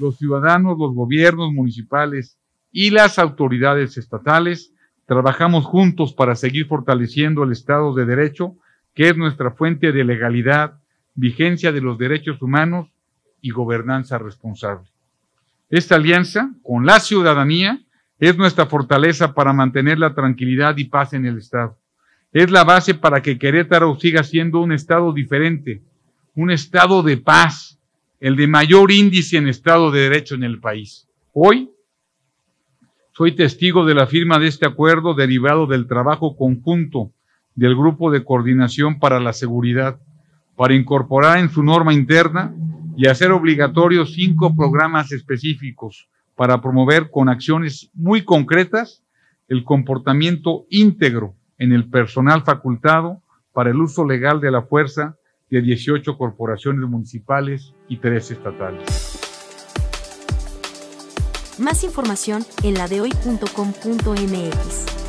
los ciudadanos, los gobiernos municipales y las autoridades estatales trabajamos juntos para seguir fortaleciendo el Estado de Derecho, que es nuestra fuente de legalidad, vigencia de los derechos humanos y gobernanza responsable. Esta alianza con la ciudadanía es nuestra fortaleza para mantener la tranquilidad y paz en el Estado. Es la base para que Querétaro siga siendo un Estado diferente, un Estado de paz, el de mayor índice en Estado de Derecho en el país. Hoy soy testigo de la firma de este acuerdo derivado del trabajo conjunto del Grupo de Coordinación para la Seguridad, para incorporar en su norma interna y hacer obligatorios cinco programas específicos para promover con acciones muy concretas el comportamiento íntegro en el personal facultado para el uso legal de la fuerza de 18 corporaciones municipales y tres estatales. Más información en ladehoy.com.mx.